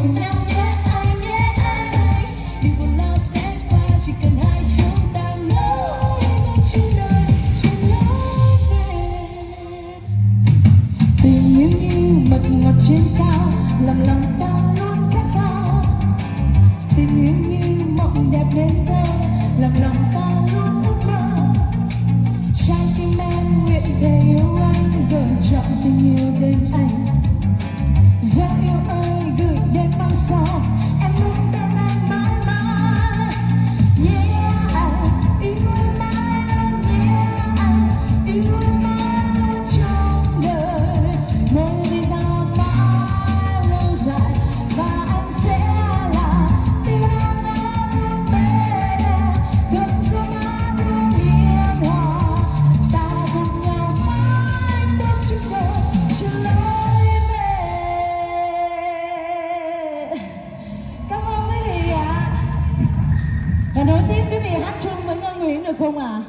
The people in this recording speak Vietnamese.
trên lối tình yêu như mật ngọt trên cao làm lòng ta luôn khát khao tình yêu như mộng đẹp đến thơ làm lòng ta luôn ước mơ trái tim em nguyện thề yêu anh gửi chọn tình yêu đến anh đến và nối tiếp quý vị hát chung với Ngân Nguyễn được không ạ?